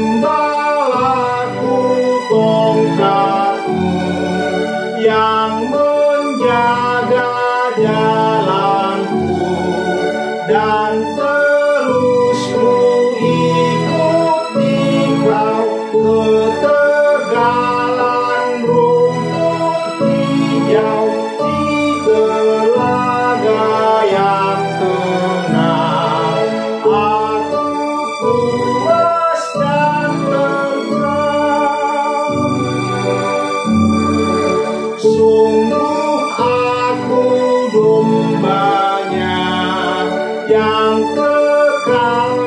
gembalaku tongkatku yang menjaga jaga yang kekal.